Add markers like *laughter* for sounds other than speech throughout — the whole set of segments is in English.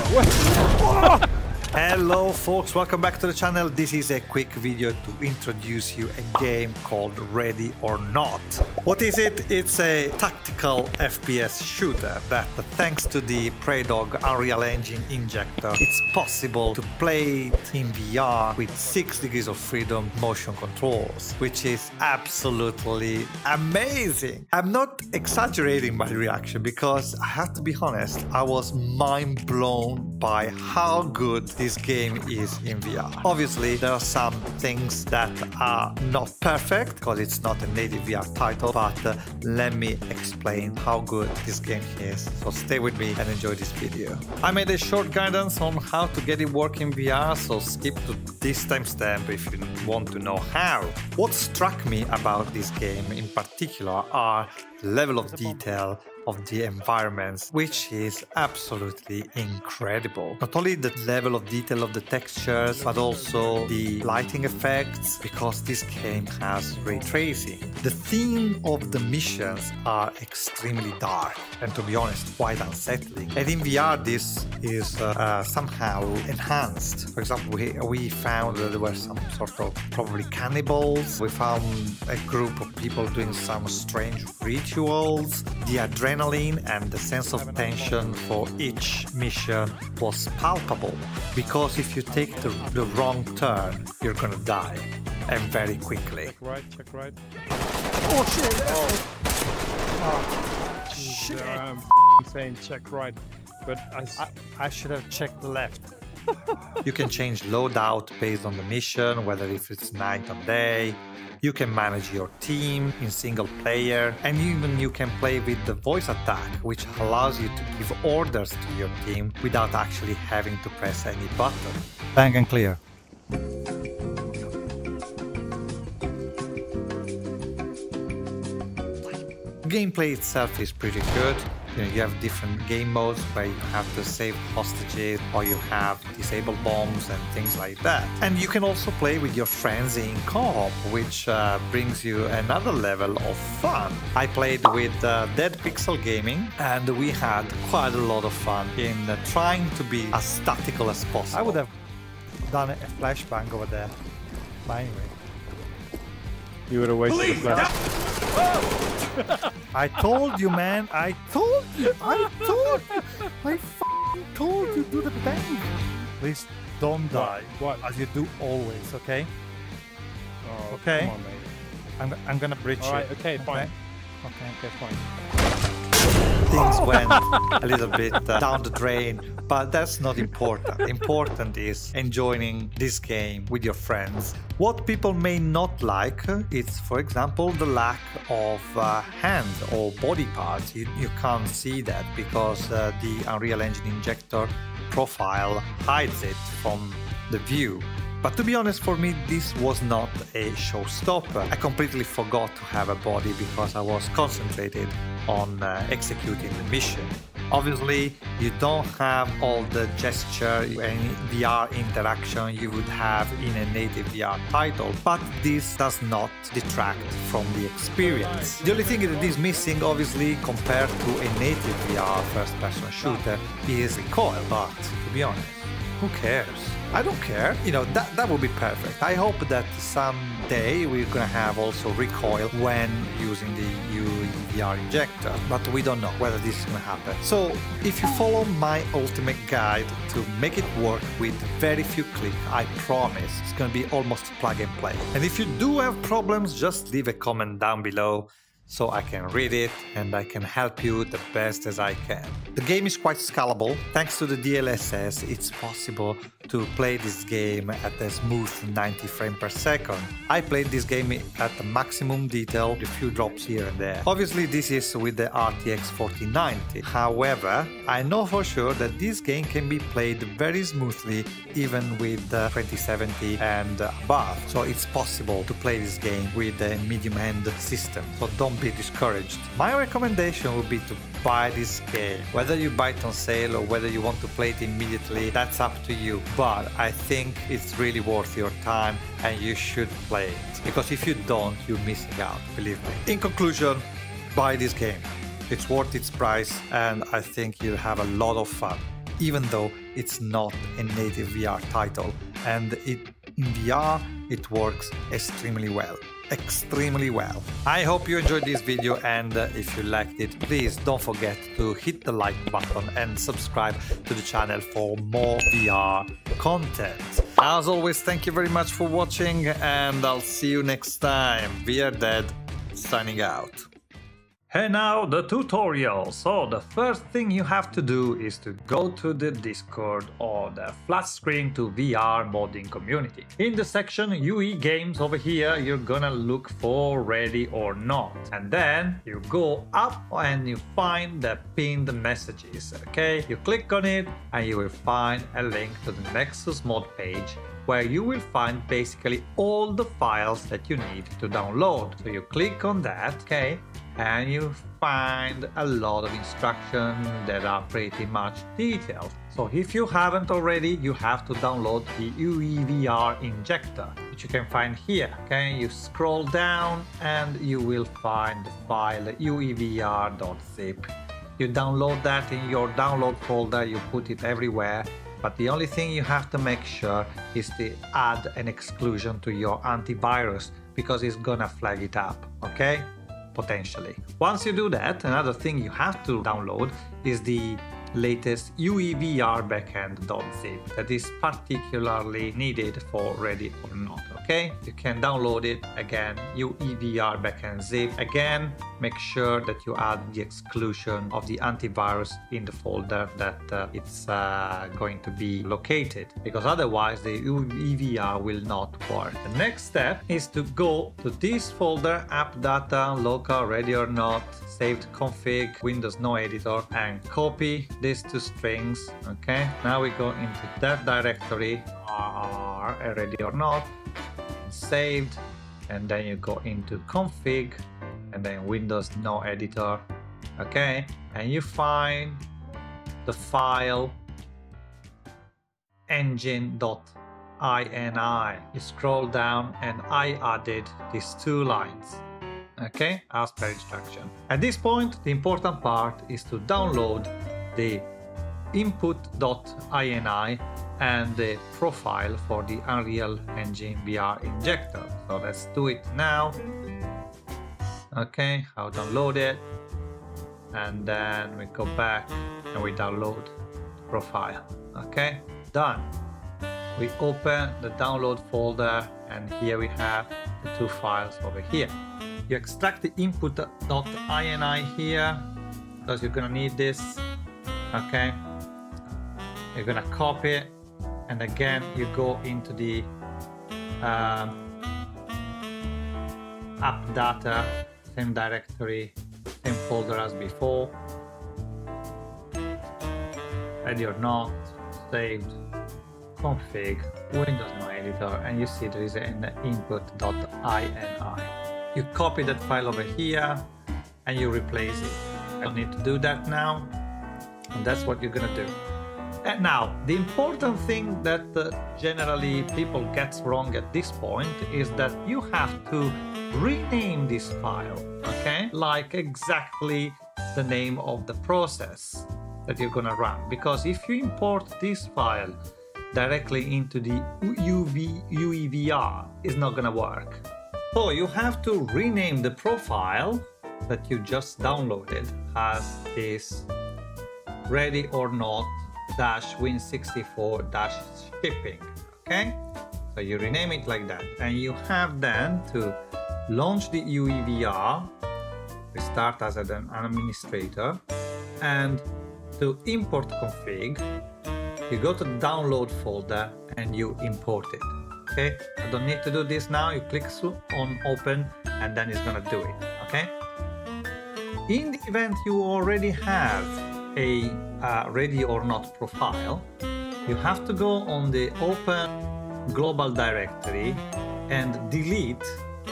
three, two. Whoa! What? Hello folks, welcome back to the channel. This is a quick video to introduce you a game called Ready or Not. What is it? It's a tactical FPS shooter that thanks to the Praydog Unreal Engine injector, it's possible to play it in VR with 6 degrees of freedom motion controls, which is absolutely amazing. I'm not exaggerating my reaction because I have to be honest, I was mind blown by how good this game is in VR. Obviously, there are some things that are not perfect because it's not a native VR title, but uh, let me explain how good this game is. So stay with me and enjoy this video. I made a short guidance on how to get it working VR, so skip to this timestamp if you want to know how. What struck me about this game in particular are level of detail of the environments, which is absolutely incredible. Not only the level of detail of the textures, but also the lighting effects, because this game has ray tracing. The theme of the missions are extremely dark, and to be honest, quite unsettling. And in VR, this is uh, uh, somehow enhanced. For example, we, we found that there were some sort of probably cannibals. We found a group of people doing some strange rituals. The adrenaline adrenaline and the sense of tension for each mission was palpable because if you take the, the wrong turn, you're gonna die and very quickly. Check right, check right. Oh shit! Oh, Oh, oh shit! I'm saying check right, but I should have checked the left. You can change loadout based on the mission, whether if it's night or day. You can manage your team in single player, and even you can play with the voice attack, which allows you to give orders to your team without actually having to press any button. Bang and clear. Gameplay itself is pretty good. You, know, you have different game modes where you have to save hostages or you have disable bombs and things like that. And you can also play with your friends in co-op, which uh, brings you another level of fun. I played with uh, Dead Pixel Gaming and we had quite a lot of fun in uh, trying to be as statical as possible. I would have done a flashbang over there. But anyway, you would have wasted the flash. I told you, man. I told you. I told you. I f***ing told you do the bang. Please don't die. What? As you do always, okay? Oh, Okay. Come on, mate. I'm, I'm gonna bridge All right, you. okay, fine. Okay. Okay, fine. Things *laughs* went a little bit uh, down the drain, but that's not important. Important is enjoying this game with your friends. What people may not like is, for example, the lack of uh, hands or body parts. You, you can't see that because uh, the Unreal Engine injector profile hides it from the view. But to be honest, for me, this was not a showstopper. I completely forgot to have a body because I was concentrated on uh, executing the mission. Obviously, you don't have all the gesture and VR interaction you would have in a native VR title, but this does not detract from the experience. The only thing that is missing, obviously, compared to a native VR first person shooter, is recoil, but to be honest, who cares? I don't care. You know, that, that would be perfect. I hope that someday we're gonna have also recoil when using the UVR injector, but we don't know whether this is gonna happen. So if you follow my ultimate guide to make it work with very few clicks, I promise it's gonna be almost plug and play. And if you do have problems, just leave a comment down below so I can read it and I can help you the best as I can. The game is quite scalable. Thanks to the DLSS, it's possible to play this game at a smooth 90 frames per second. I played this game at the maximum detail, a few drops here and there. Obviously, this is with the RTX 4090. However, I know for sure that this game can be played very smoothly even with the 2070 and above. So it's possible to play this game with a medium-end system. So don't be discouraged. My recommendation would be to buy this game. Whether you buy it on sale or whether you want to play it immediately, that's up to you. But I think it's really worth your time and you should play it. Because if you don't, you're missing out, believe me. In conclusion, buy this game. It's worth its price, and I think you'll have a lot of fun, even though it's not a native VR title. And it, in VR, it works extremely well extremely well. I hope you enjoyed this video and uh, if you liked it, please don't forget to hit the like button and subscribe to the channel for more VR content. As always, thank you very much for watching and I'll see you next time. VR DaD signing out. And now the tutorial. So the first thing you have to do is to go to the Discord or the flat screen to VR modding community. In the section UE games over here, you're gonna look for ready or not. And then you go up and you find the pinned messages. Okay, you click on it and you will find a link to the Nexus mod page where you will find basically all the files that you need to download. So you click on that, okay, and you find a lot of instructions that are pretty much detailed. So if you haven't already, you have to download the UEVR injector, which you can find here. Okay, you scroll down and you will find the file uevr.zip. You download that in your download folder, you put it everywhere, but the only thing you have to make sure is to add an exclusion to your antivirus because it's gonna flag it up, okay? Potentially. Once you do that, another thing you have to download is the latest UEVR backend.zip that is particularly needed for Ready or Not, okay? You can download it again, UEVR backend zip. Again, make sure that you add the exclusion of the antivirus in the folder that uh, it's uh, going to be located because otherwise the UEVR will not work. The next step is to go to this folder, app data, local, ready or not, saved config, Windows no editor and copy these two strings. Okay, now we go into that directory, are ready or not, saved, and then you go into config, and then Windows no editor. Okay, and you find the file engine.ini. You scroll down, and I added these two lines okay, as per instruction. At this point, the important part is to download the input.ini and the profile for the Unreal Engine VR injector. So let's do it now. Okay, I'll download it and then we go back and we download the profile. Okay, done. We open the download folder and here we have the two files over here. You extract the input.ini here because you're gonna need this okay? You're gonna copy it and again you go into the um, app data same directory same folder as before. Ready or not saved config windows no editor and you see there is an input.ini you copy that file over here and you replace it. I don't need to do that now and that's what you're gonna do. And now, the important thing that uh, generally people get wrong at this point is that you have to rename this file, okay? Like exactly the name of the process that you're gonna run. Because if you import this file directly into the UV, UEVR, it's not gonna work. So you have to rename the profile that you just downloaded as this ready or not dash win64 dash shipping okay? So you rename it like that. And you have then to launch the UEVR restart as an administrator and to import config. You go to the download folder and you import it okay? I don't need to do this now. You click on open and then it's gonna do it okay? In the event you already have a uh, ready or not profile, you have to go on the open global directory and delete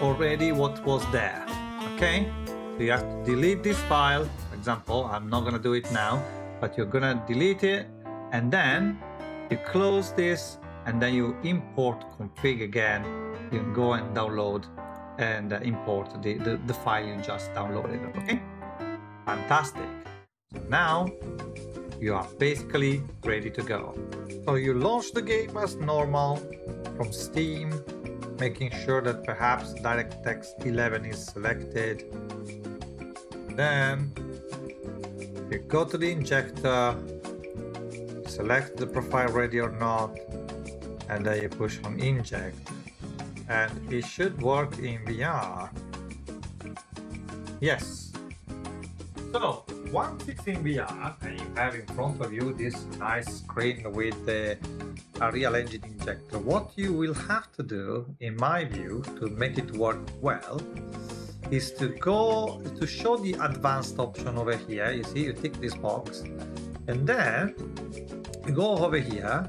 already what was there. Okay? So you have to delete this file. For example, I'm not gonna do it now, but you're gonna delete it and then you close this and then you import config again. You can go and download and uh, import the, the, the file you just downloaded. Okay? Fantastic. So now you are basically ready to go. So you launch the game as normal from Steam, making sure that perhaps DirectX 11 is selected. Then you go to the injector, select the profile ready or not, and then you push on inject. And it should work in VR. Yes. So once it's in VR and you have in front of you this nice screen with the real Engine injector, what you will have to do, in my view, to make it work well, is to go to show the advanced option over here. You see, you tick this box, and then you go over here.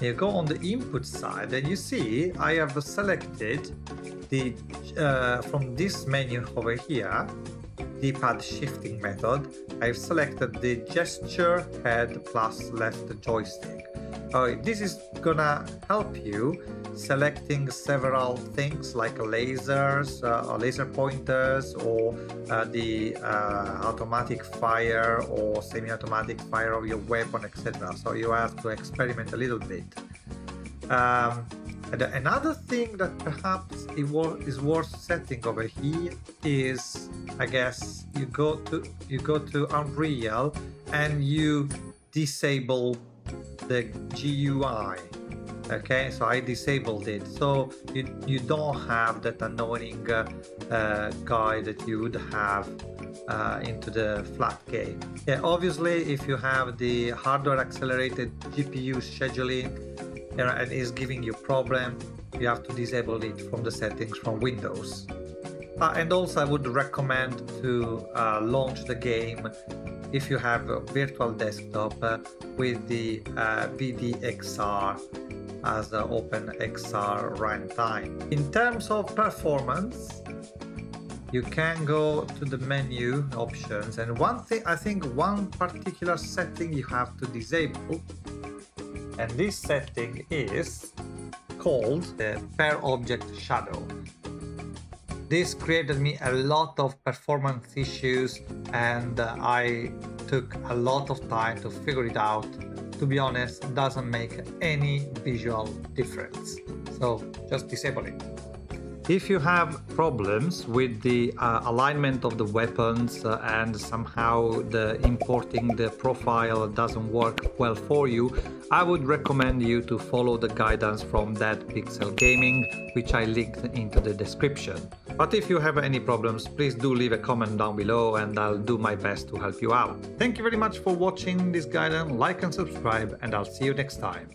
You go on the input side, and you see I have selected the uh, from this menu over here D-pad shifting method, I've selected the gesture head plus left joystick. Uh, this is gonna help you selecting several things like lasers, uh, laser pointers, or uh, the uh, automatic fire or semi-automatic fire of your weapon, etc. So you have to experiment a little bit. Um, and another thing that perhaps is worth setting over here is, I guess, you go to you go to Unreal and you disable the GUI. Okay, so I disabled it, so you you don't have that annoying uh, uh, guy that you would have uh, into the flat game. Yeah, obviously, if you have the hardware accelerated GPU scheduling and is giving you problem, you have to disable it from the settings from Windows. Uh, and also I would recommend to uh, launch the game if you have a virtual desktop uh, with the uh, VDXR as the OpenXR runtime. In terms of performance, you can go to the menu options and one thing I think one particular setting you have to disable and this setting is called the per object shadow. This created me a lot of performance issues and uh, I took a lot of time to figure it out. To be honest, doesn't make any visual difference. So just disable it. If you have problems with the uh, alignment of the weapons uh, and somehow the importing the profile doesn't work well for you, I would recommend you to follow the guidance from Dead Pixel Gaming, which I linked into the description. But if you have any problems, please do leave a comment down below and I'll do my best to help you out. Thank you very much for watching this guidance, like and subscribe and I'll see you next time.